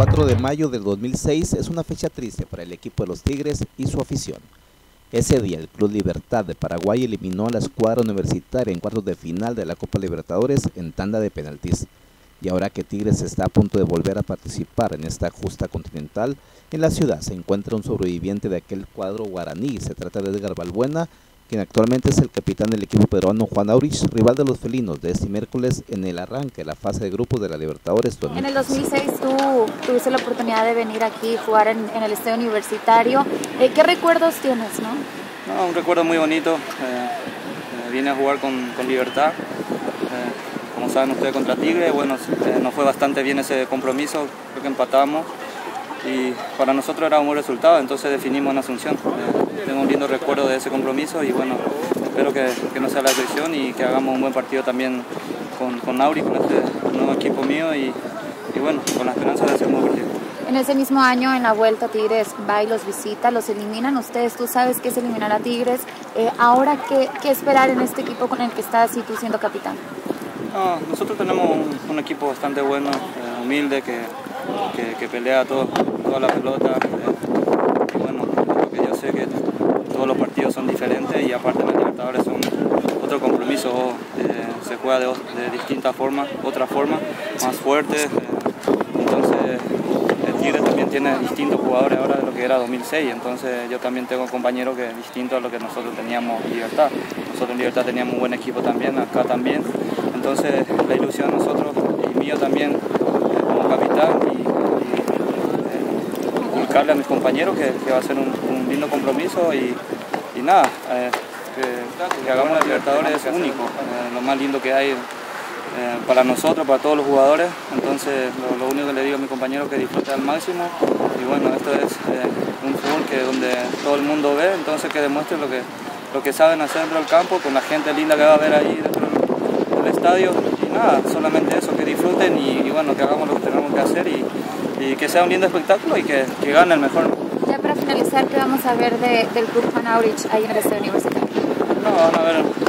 4 de mayo del 2006 es una fecha triste para el equipo de los Tigres y su afición. Ese día el Club Libertad de Paraguay eliminó a la escuadra universitaria en cuartos de final de la Copa Libertadores en tanda de penaltis. Y ahora que Tigres está a punto de volver a participar en esta justa continental, en la ciudad se encuentra un sobreviviente de aquel cuadro guaraní. Se trata de Edgar Balbuena, quien actualmente es el capitán del equipo peruano Juan Aurich, rival de los felinos de este miércoles en el arranque de la fase de grupos de la Libertadores En el 2006 tú tuviste la oportunidad de venir aquí a jugar en, el estadio universitario. Eh, ¿Qué recuerdos tienes? No? no? un recuerdo muy bonito. Eh, eh, vine a jugar con, con Libertad. como saben ustedes contra Tigre, bueno, nos fue bastante bien ese compromiso, creo que empatamos y para nosotros era un buen resultado, entonces definimos en Asunción. Eh, tengo un lindo recuerdo de ese compromiso y bueno, espero que, que no sea la excepción y que hagamos un buen partido también con, con Nauri, con este nuevo equipo mío y, y bueno, con la esperanza de hacer un buen partido. En ese mismo año, en la vuelta, Tigres va y los visita, los eliminan ustedes, tú sabes que es eliminar a Tigres. Eh, ahora, ¿qué, ¿qué, esperar en este equipo con el que estás y tú siendo capitán? No, nosotros tenemos un, equipo bastante bueno, eh, humilde, que, que, que pelea todo, toda la pelota. Eh, bueno, porque yo sé que todos los partidos son diferentes y aparte los Libertadores son otro compromiso, eh, se juega de, de distintas formas, otra forma, más fuerte. Eh, entonces el Tigre también tiene distintos jugadores ahora de lo que era 2006, entonces yo también tengo compañeros que es distinto a lo que nosotros teníamos en Libertad. Nosotros en Libertad teníamos un buen equipo también, acá también. Entonces la ilusión de nosotros y mío también como capitán y a mis compañeros que, va a ser un, lindo compromiso y, nada, eh, que, hagamos la Libertadores es único, eh, lo más lindo que hay eh, para nosotros, para todos los jugadores, entonces lo, único que le digo a mis compañeros es que disfruten al máximo. Y bueno, esto es un fútbol que donde todo el mundo ve, entonces que demuestren lo que, lo que saben hacer dentro del campo, con la gente linda que va a ver ahí dentro del estadio. Y nada, solamente eso, que disfruten y, bueno, que hagamos lo que tenemos que hacer y, que sea un lindo espectáculo y que, que gane el mejor. Ya para finalizar, ¿qué vamos a ver de, del Club Juan Aurich ahí en el Estadio Universitario? No, van a ver